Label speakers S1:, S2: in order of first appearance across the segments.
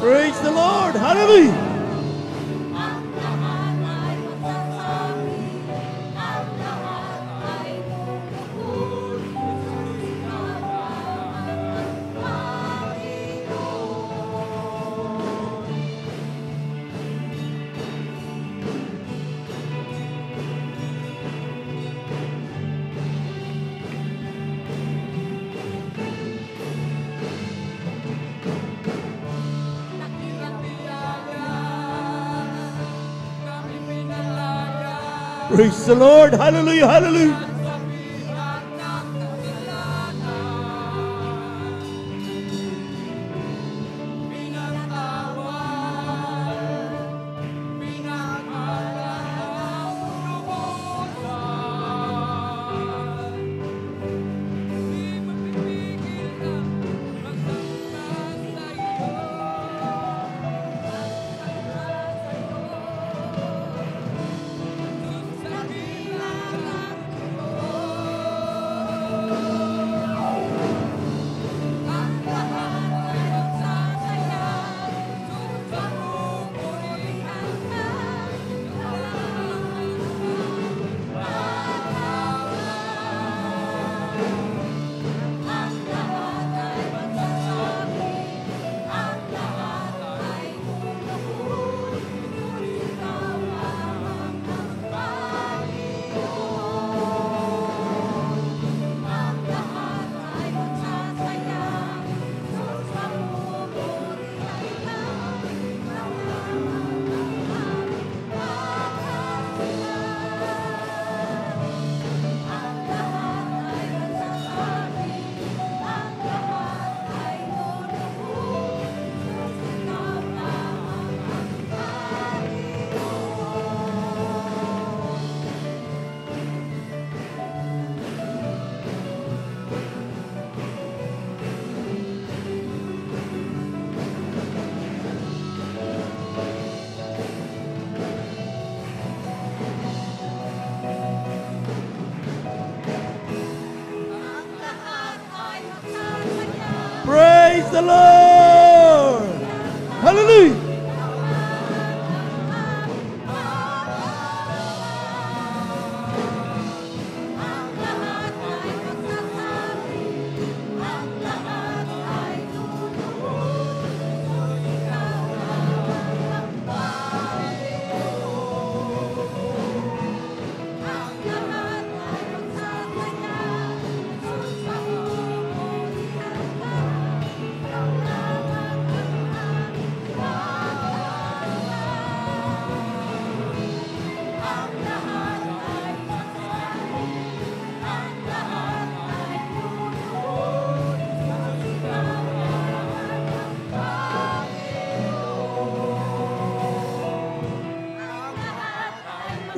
S1: Praise the Lord, hallelujah. Praise the Lord, hallelujah, hallelujah. Lord.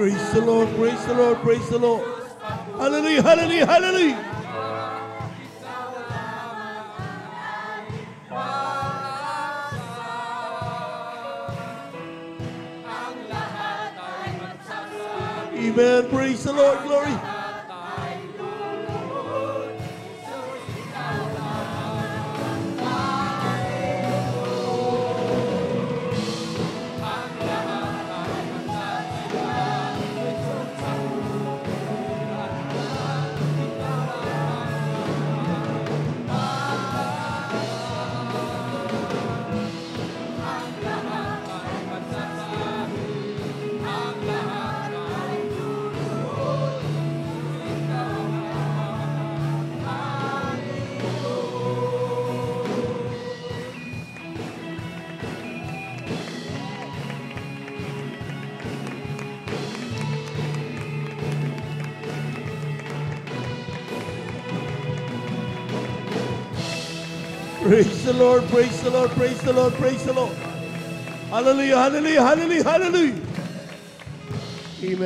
S1: Praise the Lord, praise the Lord, praise the Lord. Hallelujah, hallelujah, hallelujah. Amen. Praise the Lord. Glory.
S2: Praise the Lord, praise the Lord, praise the Lord, praise the Lord. Hallelujah, hallelujah, hallelujah, hallelujah. Amen.